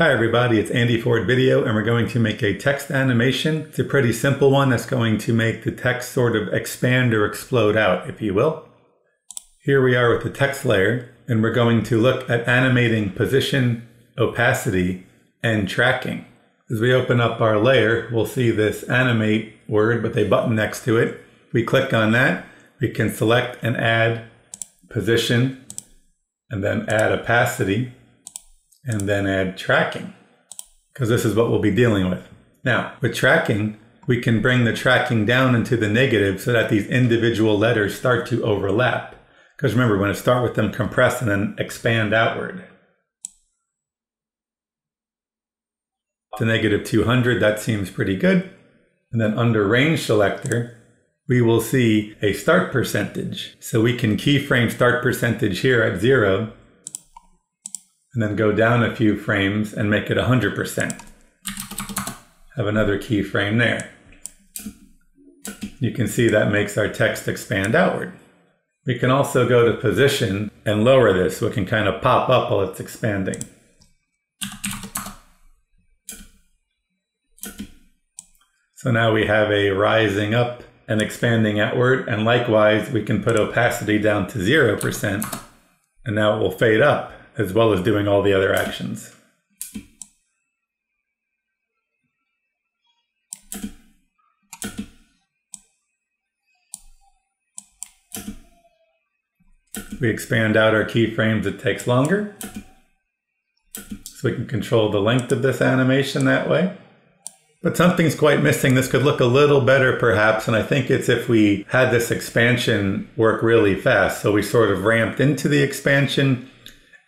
Hi everybody, it's Andy Ford Video and we're going to make a text animation. It's a pretty simple one that's going to make the text sort of expand or explode out, if you will. Here we are with the text layer and we're going to look at animating position, opacity, and tracking. As we open up our layer, we'll see this animate word with a button next to it. We click on that, we can select and add position and then add opacity and then add tracking because this is what we'll be dealing with. Now, with tracking, we can bring the tracking down into the negative so that these individual letters start to overlap. Because remember, we're going to start with them compressed and then expand outward. To negative 200, that seems pretty good. And then under range selector, we will see a start percentage. So we can keyframe start percentage here at zero and then go down a few frames and make it 100%. Have another keyframe there. You can see that makes our text expand outward. We can also go to position and lower this so it can kind of pop up while it's expanding. So now we have a rising up and expanding outward and likewise we can put opacity down to 0% and now it will fade up as well as doing all the other actions. We expand out our keyframes, it takes longer. So we can control the length of this animation that way. But something's quite missing. This could look a little better perhaps, and I think it's if we had this expansion work really fast. So we sort of ramped into the expansion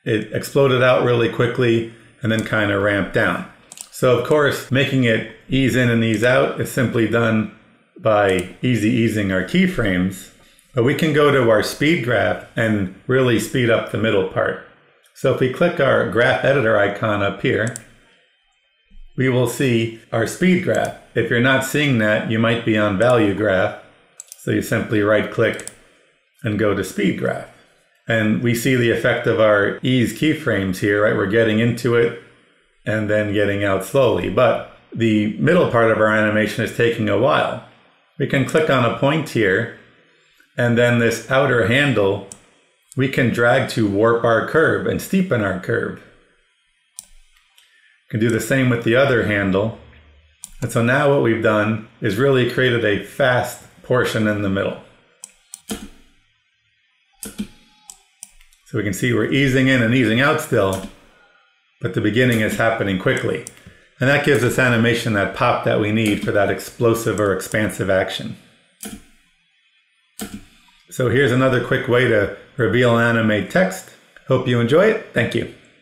it exploded out really quickly and then kind of ramped down. So of course, making it ease in and ease out is simply done by easy easing our keyframes. But we can go to our speed graph and really speed up the middle part. So if we click our graph editor icon up here, we will see our speed graph. If you're not seeing that, you might be on value graph. So you simply right click and go to speed graph. And we see the effect of our ease keyframes here, right? We're getting into it and then getting out slowly. But the middle part of our animation is taking a while. We can click on a point here and then this outer handle we can drag to warp our curve and steepen our curve. We can do the same with the other handle. And so now what we've done is really created a fast portion in the middle. So we can see we're easing in and easing out still, but the beginning is happening quickly. And that gives us animation that pop that we need for that explosive or expansive action. So here's another quick way to reveal and animate text. Hope you enjoy it. Thank you.